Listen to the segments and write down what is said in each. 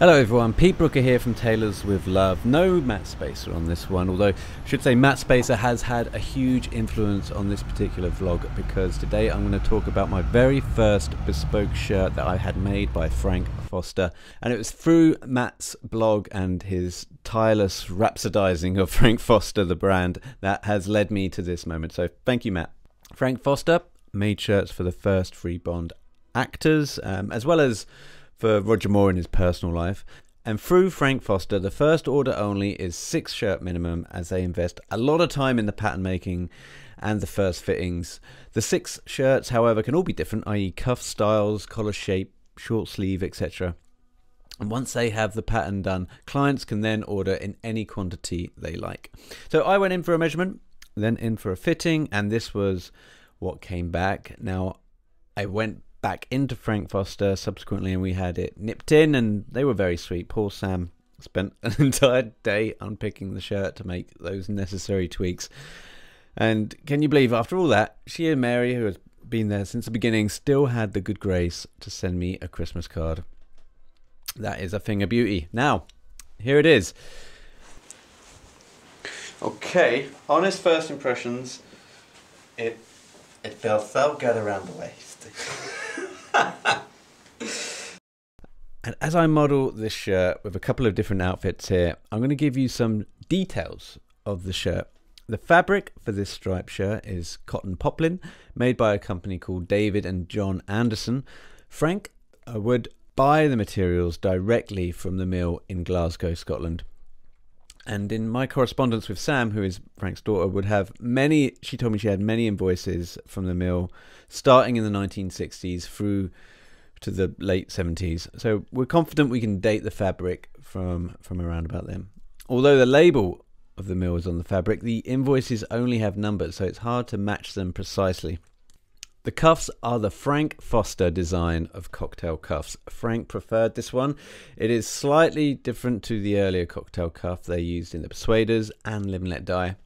Hello everyone, Pete Brooker here from Tailors with Love. No Matt Spaiser on this one, although I should say Matt Spaiser has had a huge influence on this particular vlog because today I'm going to talk about my very first bespoke shirt that I had made by Frank Foster. And it was through Matt's blog and his tireless rhapsodizing of Frank Foster, the brand, that has led me to this moment. So thank you, Matt. Frank Foster made shirts for the first three Bond actors, um, as well as for Roger Moore in his personal life. And through Frank Foster, the first order only is six shirt minimum as they invest a lot of time in the pattern making and the first fittings. The six shirts, however, can all be different, i.e., cuff styles, collar shape, short sleeve, etc. And once they have the pattern done, clients can then order in any quantity they like. So I went in for a measurement, then in for a fitting, and this was what came back. Now, I went back into Frank Foster subsequently, and we had it nipped in, and they were very sweet. Poor Sam spent an entire day unpicking the shirt to make those necessary tweaks. And can you believe, after all that, she and Mary, who has been there since the beginning, still had the good grace to send me a Christmas card. That is a thing of beauty. Now, here it is. Okay, honest first impressions. It it feels so good around the waist. and as I model this shirt with a couple of different outfits here, I'm going to give you some details of the shirt. The fabric for this striped shirt is cotton poplin, made by a company called David and John Anderson. Frank uh, would buy the materials directly from the mill in Glasgow, Scotland. And in my correspondence with Sam, who is Frank's daughter, would have many, she told me she had many invoices from the mill starting in the 1960s through to the late 70s. So we're confident we can date the fabric from, from around about then. Although the label of the mill is on the fabric, the invoices only have numbers, so it's hard to match them precisely. The cuffs are the Frank Foster design of cocktail cuffs. Frank preferred this one. It is slightly different to the earlier cocktail cuff they used in the Persuaders and Live and Let Die.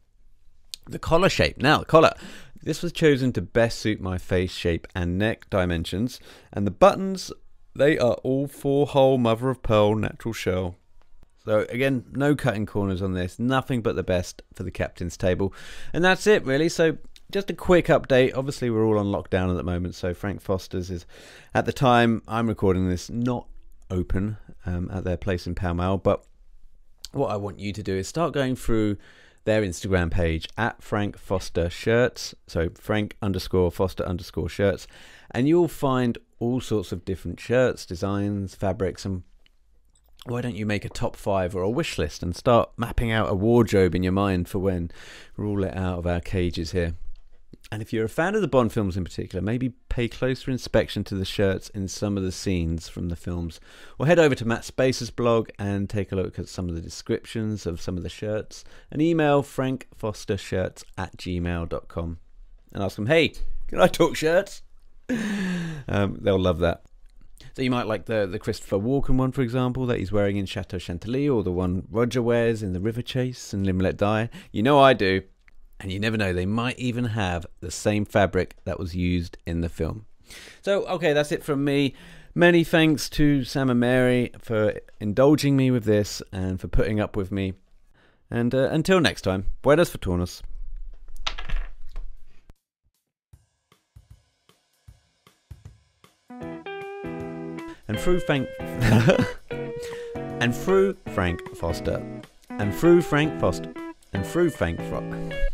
The collar shape. Now, the collar. This was chosen to best suit my face shape and neck dimensions. And the buttons, they are all four hole mother of pearl natural shell. So again, no cutting corners on this. Nothing but the best for the captain's table. And that's it really. So just a quick update. Obviously, we're all on lockdown at the moment, so Frank Foster's is, at the time I'm recording this, not open um, at their place in Pall Mall. But what I want you to do is start going through their Instagram page at Frank Foster Shirts. So Frank underscore Foster underscore shirts. And you'll find all sorts of different shirts, designs, fabrics, and why don't you make a top five or a wish list and start mapping out a wardrobe in your mind for when we're all let out of our cages here? And if you're a fan of the Bond films in particular, maybe pay closer inspection to the shirts in some of the scenes from the films. Or head over to Matt Spaiser's blog and take a look at some of the descriptions of some of the shirts. And email frankfostershirts at gmail.com and ask them, hey, can I talk shirts? um, they'll love that. So you might like the the Christopher Walken one, for example, that he's wearing in Chateau Chantilly, or the one Roger wears in The River Chase and and Die. You know I do. And you never know, they might even have the same fabric that was used in the film. So, okay, that's it from me. Many thanks to Sam and Mary for indulging me with this and for putting up with me. And uh, until next time, buenas fortunas. And through Frank, and through Frank Foster, and through Frank Foster, and through Frank Foster.